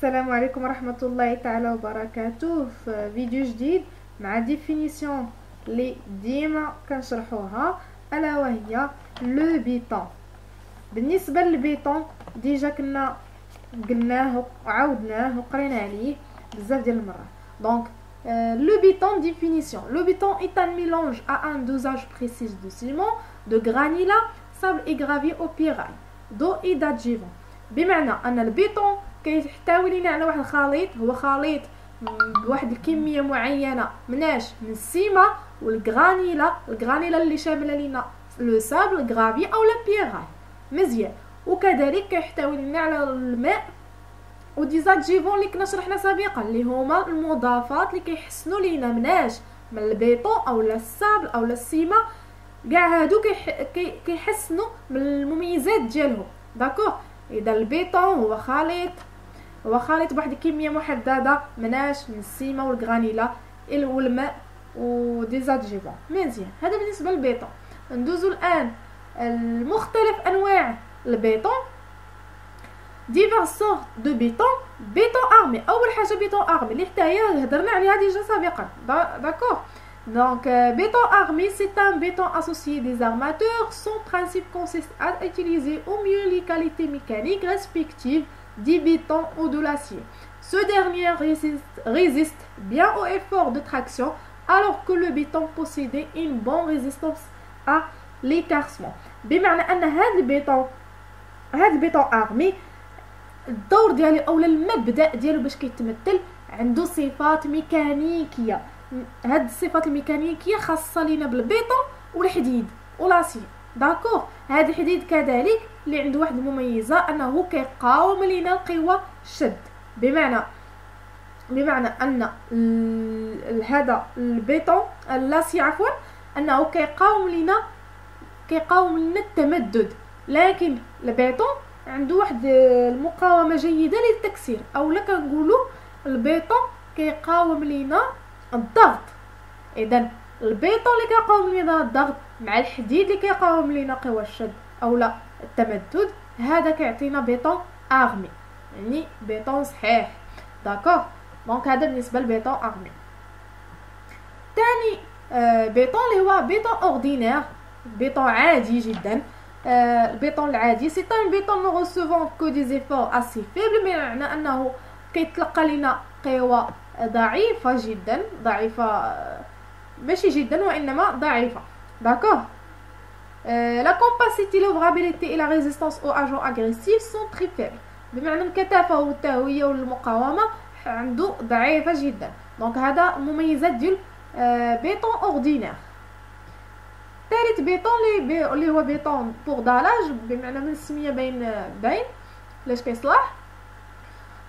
السلام عليكم ورحمة الله تعالى وبركاته في فيديو جديد مع ديفينيسيون اللي ديما كنشرحوها الا وهي لو بيتون بالنسبة للبيتون ديجا كنا قلناه وعاودناه وقرينا عليه بزاف ديال المرات دونك le béton définition le béton est un mélange à un dosage précis de ciment de granulats sable et gravier au pyrale d'eau et d'adjuvant بمعنى أن البيتون كيحتوي لنا على واحد الخليط هو خليط بواحد الكمية معينة مناش؟ من السيما والغرانيلا الغرانيلا اللي شاملة لنا لو سابل الغرافي أو لا بيغاي. مزيان. وكذلك كيحتوي لنا على الماء. وديزادجيفون اللي كنا شرحنا سابقا اللي هما المضافات اللي كيحسنوا لينا. مناش؟ من البيطون أو لا السابل أو لا السيما كاع هادو كيحسنوا من المميزات ديالهم. d'accord إذا البيطون هو خليط هو خليط بواحد الكميه محدده مناش من ال ciment وال granulats والماء و des adjuvants. مزيان. هذا بالنسبة للبيطون ندوزو الآن. لمختلف أنواع ال béton différentes sortes de béton béton armé أول حاجة béton armé اللي حتى هي هضرنا عليها déjà سابقا. داكوغ Donc, euh, béton armé, c'est un béton associé des armateurs. Son principe consiste à utiliser au mieux les qualités mécaniques respectives du béton ou de l'acier. Ce dernier résiste, résiste bien aux efforts de traction alors que le béton possédait une bonne résistance à l'écarcement. بمعنى ان هذا البيطون هذا البيطون ارمي الدور ديالو اولا المبدا ديالو باش كيتمثل عنده صفات ميكانيكيه هاد الصفات الميكانيكية خاصة لينا بالبيطون والحديد و l'acier d'accord هاد الحديد كذلك اللي عنده واحد المميزة أنه كيقاوم لينا القوى الشد بمعنى بمعنى أن هذا ال béton l'acier عفوا أنه كيقاوم لينا كيقاوم لنا التمدد. لكن البيطون عنده واحد المقاومة جيدة للتكسير. اولا كنقولوا البيطون كيقاوم لينا الضغط. اذا البيطون اللي كيقاوم لينا الضغط مع الحديد اللي كيقاوم لينا قوى الشد. اولا التمدد هذا كيعطينا béton armé. يعني بيطون صحيح. d'accord donc هذا بالنسبة لل béton armé. ثاني آه بيطون اللي هو béton ordinaire بيطون عادي جدا. آه البيطون العادي. c'est un béton ne recevant que des efforts assez faibles بمعنى أنه كيتلقى لنا قوى ضعيفة جدا ضعيفة ماشي جدا وإنما ضعيفة. d'accord la compacité l'ouvrabilité et la résistance aux agents agressifs sont très faibles. بمعنى الكثافة والتهوية والمقاومة عنده ضعيفة جدا. donc هذا مميزات ديال béton ordinaire ثالث بيطون اللي هو béton pour dallage بمعنى من السمية باين باين لاش كيصلح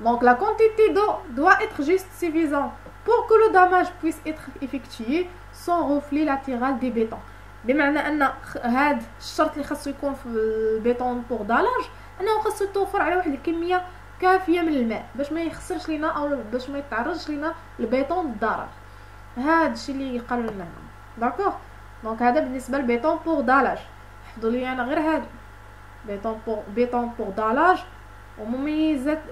Donc la quantité d'eau doit être juste suffisante pour que le damage puisse être effectué sans reflux latéral des bétons. بمعنى ان هذا الشرط اللي خاصو يكون في ال béton pour dallage انه خاصو توفر على واحد الكميه كافيه من الماء باش ما يخسرش لينا أو باش ما يتعرضش لينا البيطون للضرر هذا الشيء اللي قالوا لنا d'accord donc هذا بالنسبة لل béton pour dallage حفظوا لي أنا غير هذا béton pour béton pour dallage ومميزات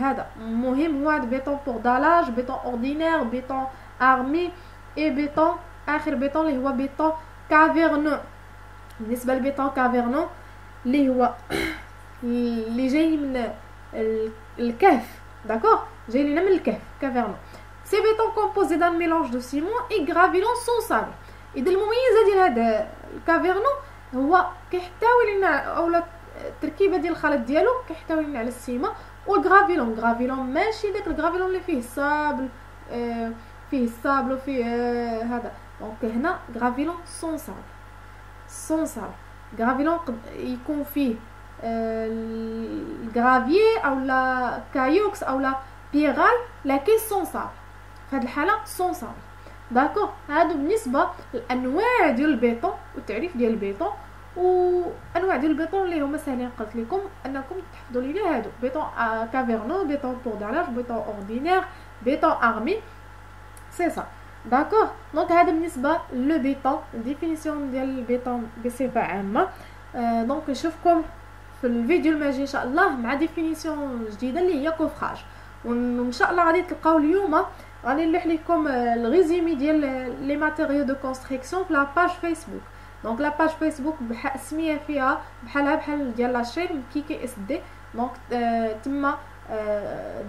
هذا. مهم هو béton pour dallage béton ordinaire béton armé et béton آخر بيطون اللي هو béton caverneux بالنسبة لل béton caverneux اللي هو اللي جاي من الكهف. d'accord جاي لنا من الكهف caverneux c'est béton composé d'un mélange de ciment et gravillons sable اذا المميزه ديال هذا ال caverneux هو كيحتوي لنا اولا التركيبه ديال الخليط ديالو كيحتوي لنا على ال ciment وال gravillon gravillon ماشي داك ال gravillon اللي فيه ال sable فيه ال sable وفيه هذا donc هنا gravillon sans sable sans sable gravillon يكون فيه آه أو لا cailloux أو لا بيغال لكن sans sable في هذه الحاله sans sable d'accord هادو بالنسبة للانواع ديال البيطون والتعريف ديال البيطون وأنواع ديال البيطون اللي هما ساهلين قلت لكم أنكم تحفظوا لي هادو. béton caverneux béton pour dallage béton ordinaire béton armé c'est ça d'accord donc هذا بالنسبة le béton. définition ديال البيطون بصفة عامة. donc نشوفكم في الفيديو الماجي إن شاء الله مع définition جديدة اللي هي coffrage وإن شاء الله غادي تلقاو اليوم. غادي نلوح لكم ال résumé ديال les matériaux de construction في la page Facebook donc la page Facebook السميه فيها بحالها بحال ديال la chaîne KKSD. donc تما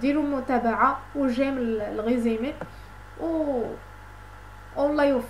ديروا متابعة و j'aime ال résumé و والله يوفق.